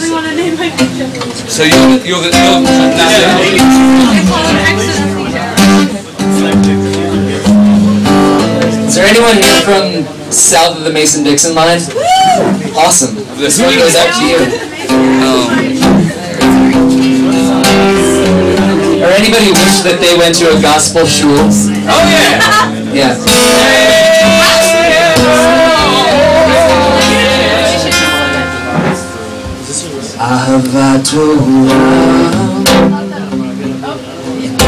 really want to name my teacher. So you're, you're, the- you're that's it. I call him excellent. Is there anyone here from south of the Mason-Dixon line? Awesome. This one goes out to you. Or anybody wish that they went to a gospel shul? Oh yeah! Yeah. Tobiah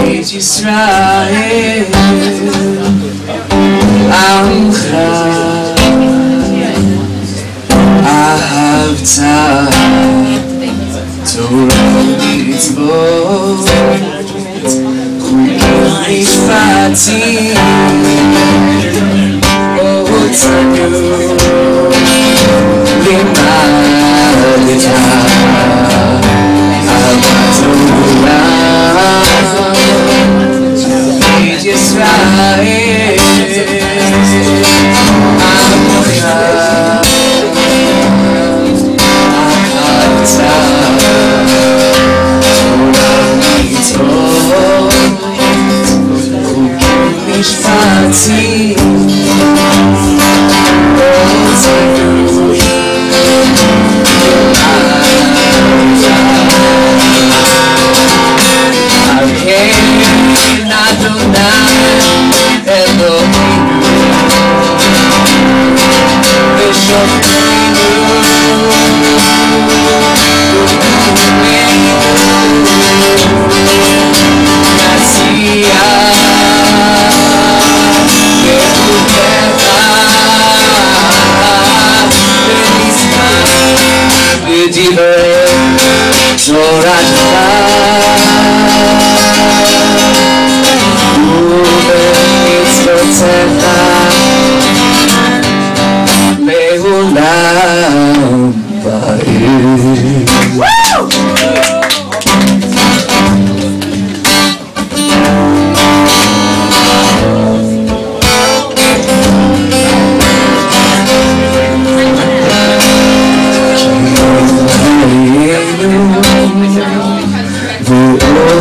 Beit Yisrael Amcha Ahavta Torah mitzvot Chukim mishpatim Oh, it's a Thank you. zurasta itsotzeta eta bete gula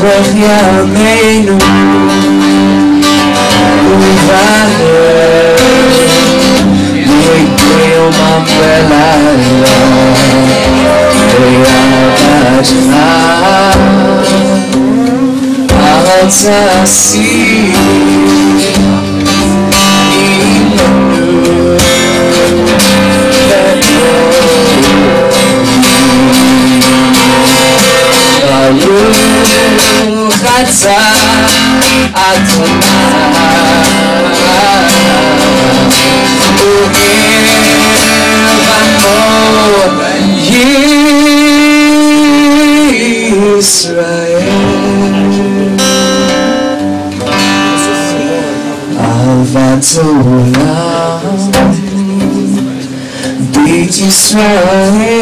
guardião reino Vale Lui creo ma bella Creata alza-se time I deny Oh, if I know Israel Ahavat Olam Beit Israel.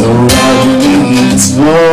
So I need more.